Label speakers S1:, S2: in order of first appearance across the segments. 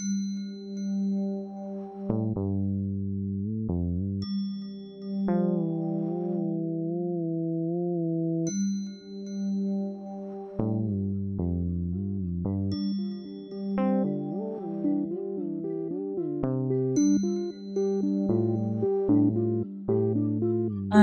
S1: Thank you.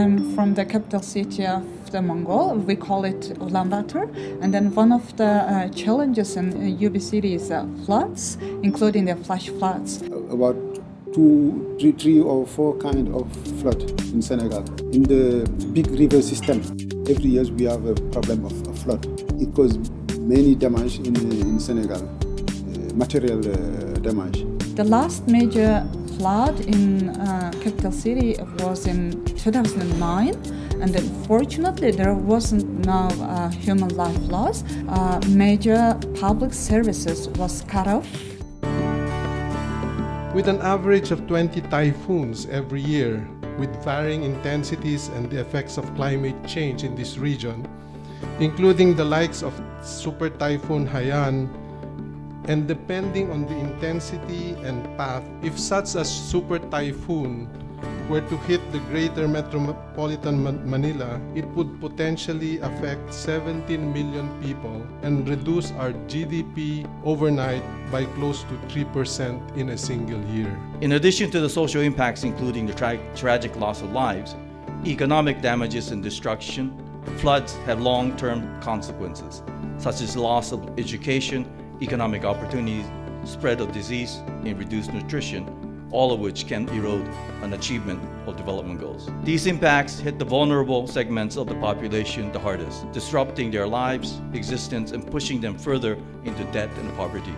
S1: I'm from the capital city of the Mongol. We call it Ulaanbaatar. And then one of the uh, challenges in uh, UB city is uh, floods, including the flash floods.
S2: About two, three, three or four kind of flood in Senegal. In the big river system, every year we have a problem of, of flood. It causes many damage in, in Senegal, uh, material uh, damage.
S1: The last major flood in uh, capital city was in 2009 and unfortunately there wasn't no uh, human life loss. Uh, major public services was cut off.
S3: With an average of 20 typhoons every year with varying intensities and the effects of climate change in this region including the likes of super typhoon Haiyan and depending on the intensity and path, if such a super typhoon were to hit the greater metropolitan Manila, it would potentially affect 17 million people and reduce our GDP overnight by close to 3% in a single year.
S4: In addition to the social impacts, including the tra tragic loss of lives, economic damages and destruction, floods have long term consequences, such as loss of education economic opportunities, spread of disease, and reduced nutrition, all of which can erode an achievement of development goals. These impacts hit the vulnerable segments of the population the hardest, disrupting their lives, existence, and pushing them further into debt and poverty.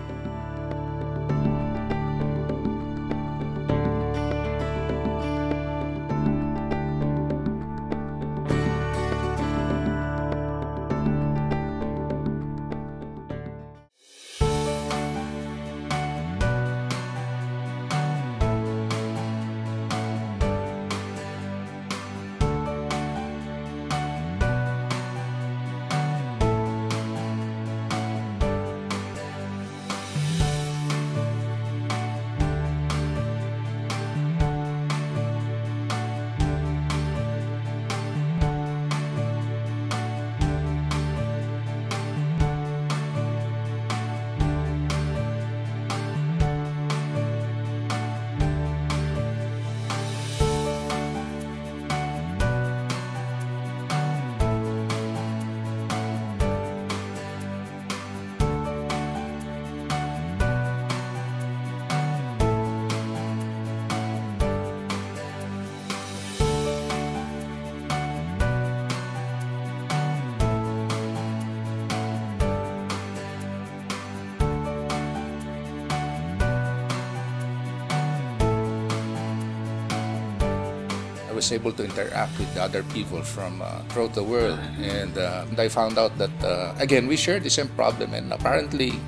S5: Was able to interact with other people from uh, throughout the world, and, uh, I found out that uh, again we share the same problem, and apparently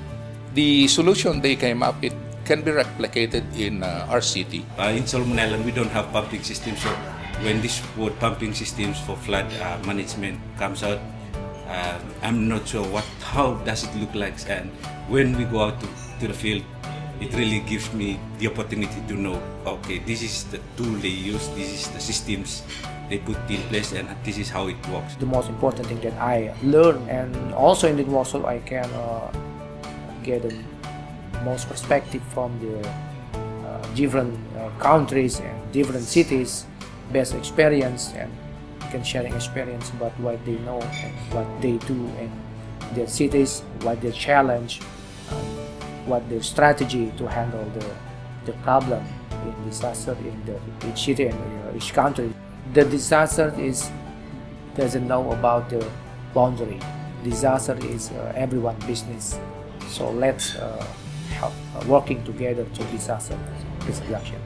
S5: the solution they came up with can be replicated in uh, our city.
S6: Uh, in Solomon Island, we don't have pumping systems, so when this word pumping systems for flood uh, management comes out, I'm not sure what how does it look like, and when we go out to, to the field it really gives me the opportunity to know, okay, this is the tool they use, this is the systems they put in place, and this is how it works.
S7: The most important thing that I learn, and also in the workshop, I can uh, get the most perspective from the uh, different uh, countries and different cities, best experience, and can sharing experience about what they know and what they do in their cities, what their challenge what the strategy to handle the, the problem in disaster in the, each city and each country. The disaster is doesn't know about the boundary. Disaster is uh, everyone business. So let's uh, help uh, working together to disaster reduction.